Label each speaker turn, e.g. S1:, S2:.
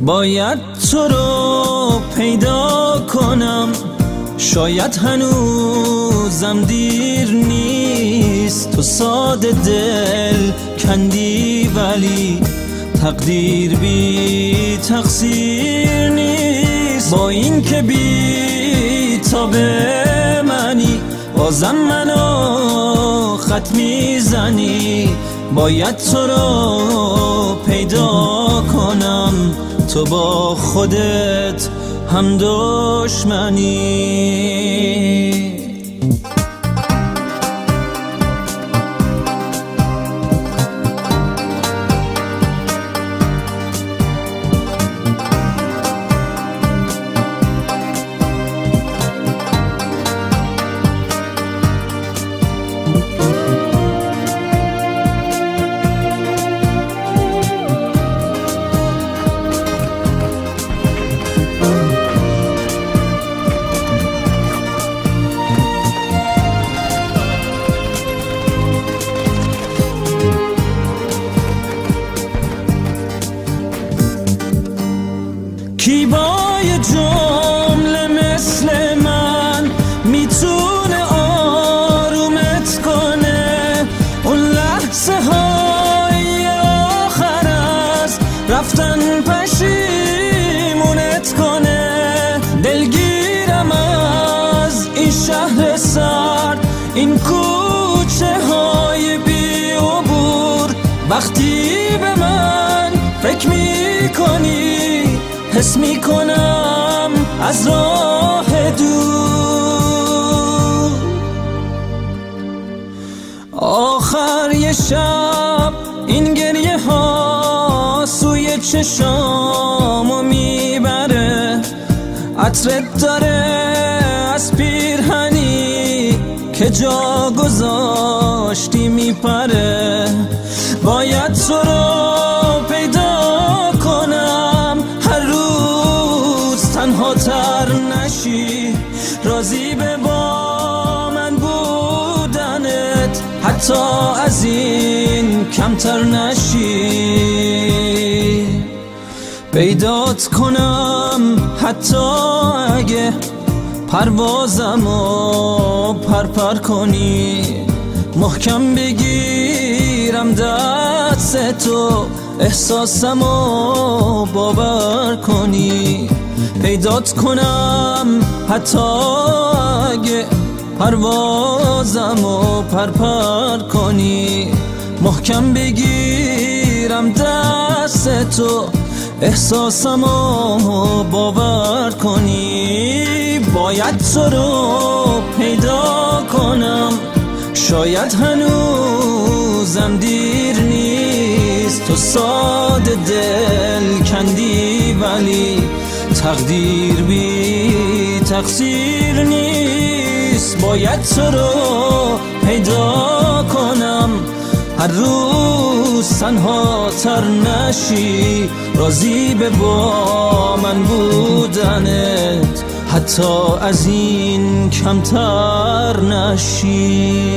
S1: باید تو رو پیدا کنم. شاید هنوزم دیر نیست. تو ساده دل کندی ولی تقدیر بی تقصیر نیست. با این که بی تا به منی بازم منو خط می‌زنی. باید تو رو پیدا کنم. تو با خودت هم دشمنی. کی با یه جمله مثل من می‌تونه آرومت کنه؟ اون لحظه های آخر از رفتن پشیمونت کنه. دلگیرم از این شهر سرد این کوچه های بی وقتی به من فکر می‌کنی حس می‌کنم از راه دور. آخر یه شب این گریه ها سوی چشامو می‌بره. عطرت داره از پیرهنی که جا گذاشتی میپره. باید تو تنها تر نشی. راضی به با من بودنت. حتی از این کمتر نشی. پیدات کنم حتی اگه پروازم و پرپر کنی. محکم بگیرم دست تو. احساسم و باور کنی. پیدات کنم حتی اگه پروازم و پرپر کنی. محکم بگیرم دست تو احساسم و باور کنی. باید تو رو پیدا کنم شاید هنوزم دیر نیست. تو ساده دل کندی ولی تقدیر بی تقصیر نیست. باید تو رو پیدا کنم. هر روز تنها تر نشی. راضی به با من بودنت. حتی از این کمتر نشی.